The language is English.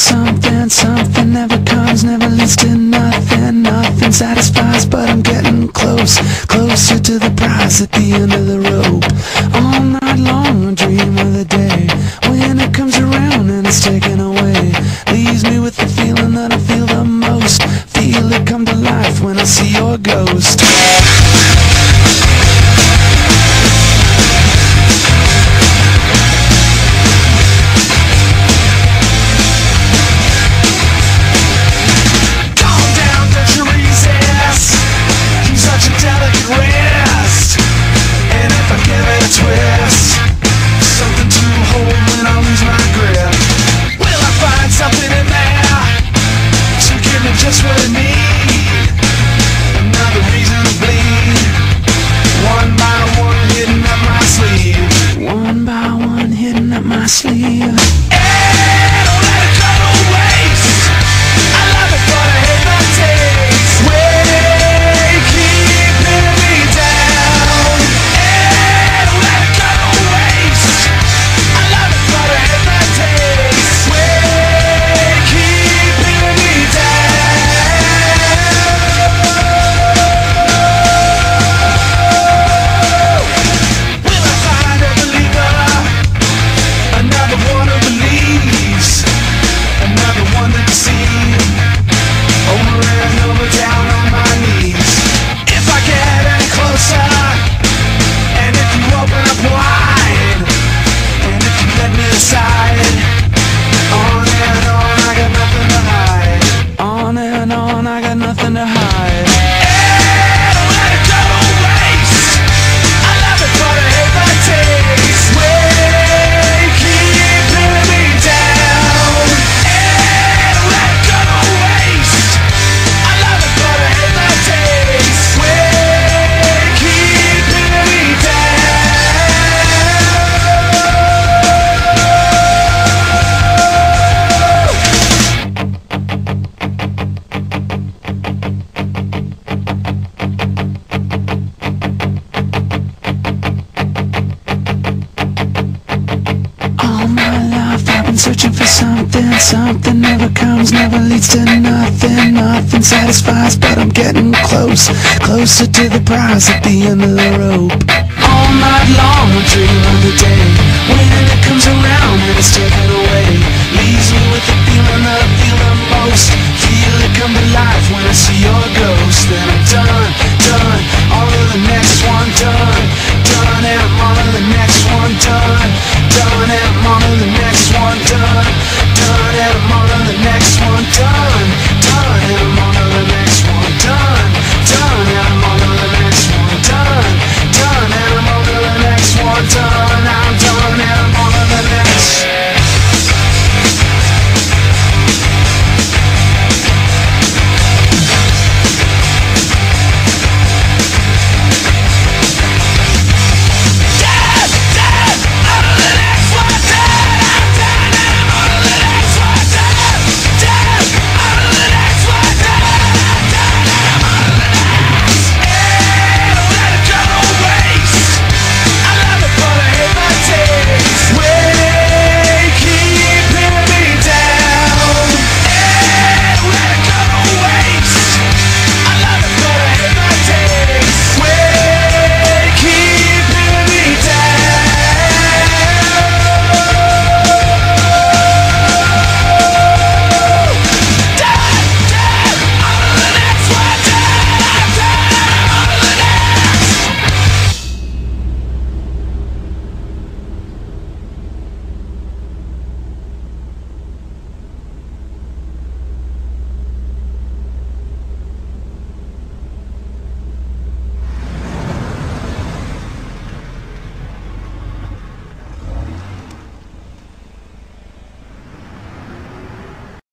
something, something never comes, never leads to nothing. Nothing satisfies, but I'm getting close Closer to the prize at the end of the rope. All night long I dream of the day When it comes around and it's taken sleeve something, something never comes, never leads to nothing. Nothing satisfies, but I'm getting close, closer to the prize at the end of the rope. All night long I dream of the day when it comes around and it's taken away.